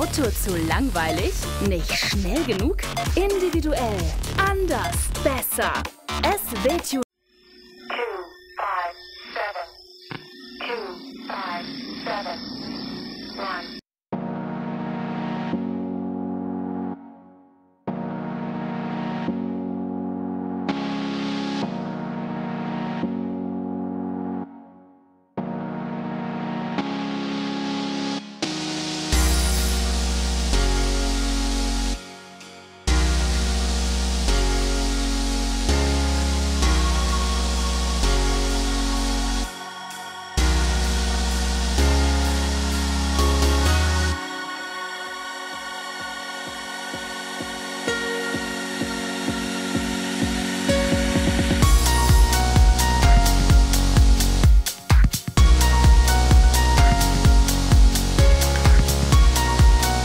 Auto zu langweilig? Nicht schnell genug? Individuell. Anders. Besser. SW Two, five, seven. Two, five, seven.